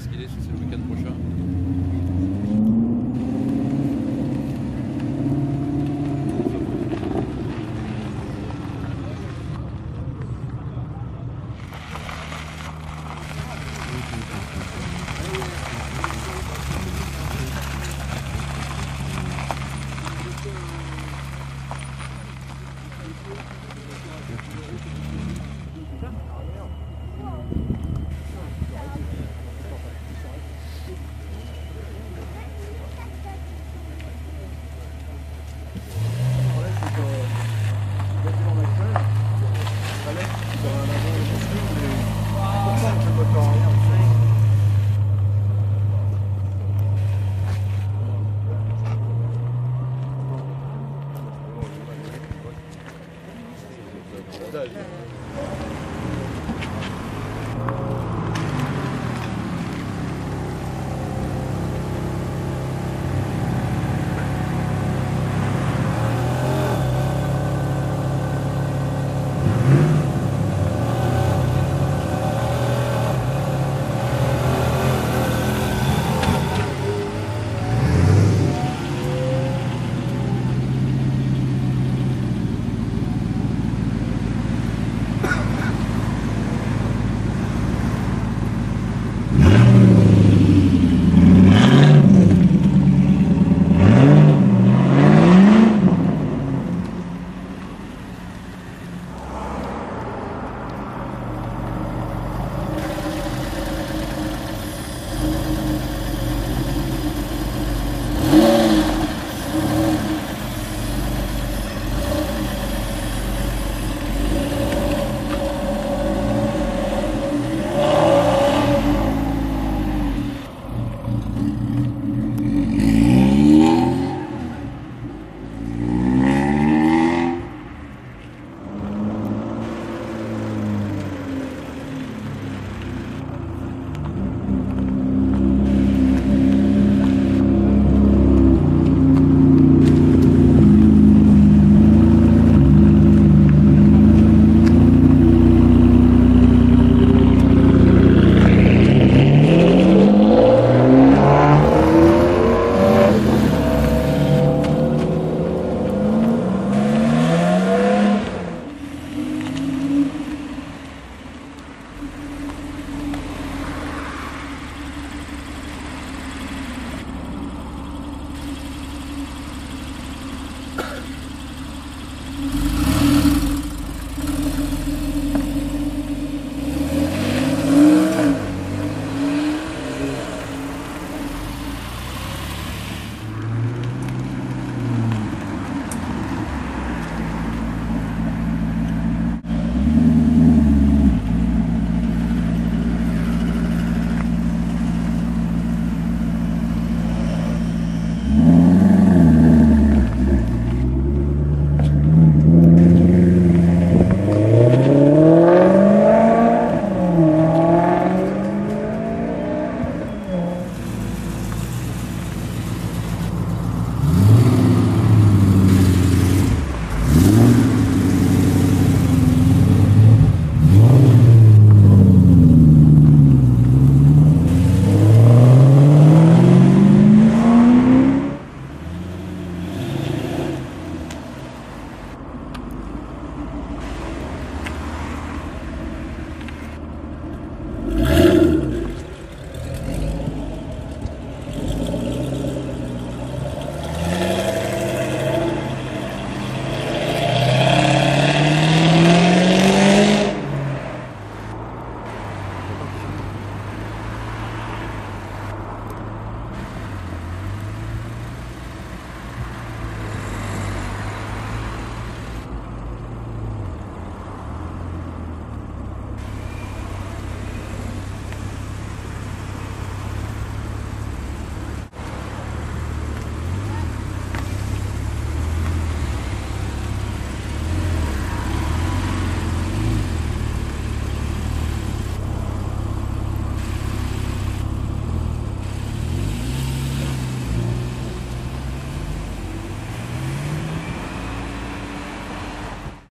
parce qu'il est, c'est le week-end prochain.